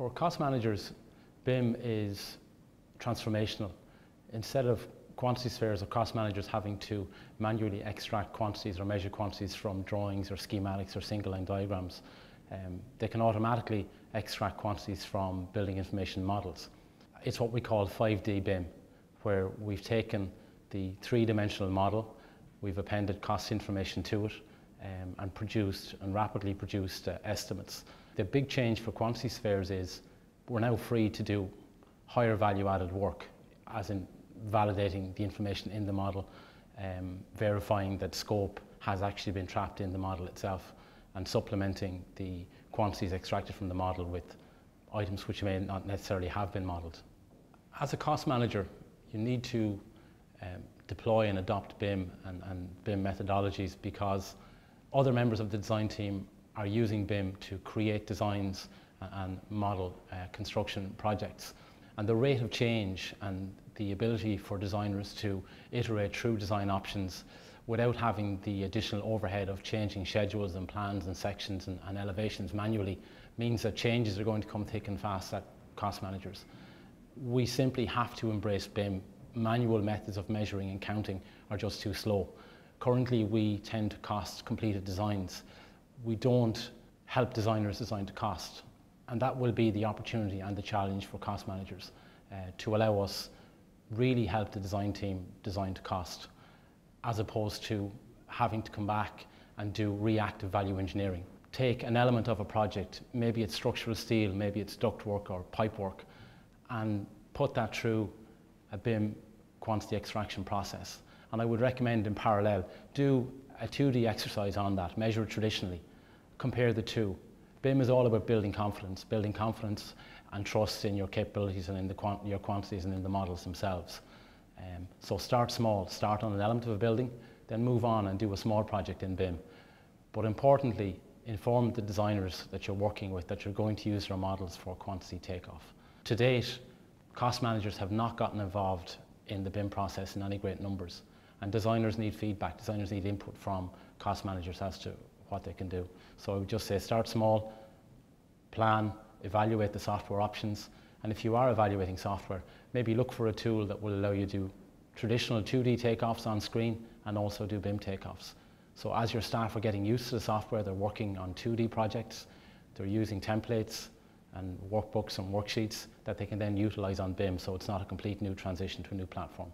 For cost managers, BIM is transformational. Instead of quantity surveyors or cost managers having to manually extract quantities or measure quantities from drawings or schematics or single line diagrams, um, they can automatically extract quantities from building information models. It's what we call 5D BIM, where we've taken the three-dimensional model, we've appended cost information to it, um, and produced and rapidly produced uh, estimates. The big change for quantity surveyors is we're now free to do higher value added work, as in validating the information in the model, um, verifying that scope has actually been trapped in the model itself, and supplementing the quantities extracted from the model with items which may not necessarily have been modelled. As a cost manager, you need to um, deploy and adopt BIM and, and BIM methodologies because other members of the design team are using BIM to create designs and model uh, construction projects. And the rate of change and the ability for designers to iterate through design options without having the additional overhead of changing schedules and plans and sections and, and elevations manually means that changes are going to come thick and fast at cost managers. We simply have to embrace BIM. Manual methods of measuring and counting are just too slow. Currently, we tend to cost completed designs. We don't help designers design to cost. And that will be the opportunity and the challenge for cost managers uh, to allow us really help the design team design to cost as opposed to having to come back and do reactive value engineering. Take an element of a project, maybe it's structural steel, maybe it's ductwork or pipe work, and put that through a BIM quantity extraction process. And I would recommend in parallel, do a 2D exercise on that, measure it traditionally, compare the two. BIM is all about building confidence, building confidence and trust in your capabilities and in the quant your quantities and in the models themselves. Um, so start small, start on an element of a building, then move on and do a small project in BIM. But importantly, inform the designers that you're working with that you're going to use their models for quantity takeoff. To date, cost managers have not gotten involved in the BIM process in any great numbers. And designers need feedback, designers need input from cost managers as to what they can do. So I would just say start small, plan, evaluate the software options, and if you are evaluating software, maybe look for a tool that will allow you to do traditional 2D takeoffs on screen and also do BIM takeoffs. So as your staff are getting used to the software, they're working on 2D projects, they're using templates and workbooks and worksheets that they can then utilize on BIM so it's not a complete new transition to a new platform.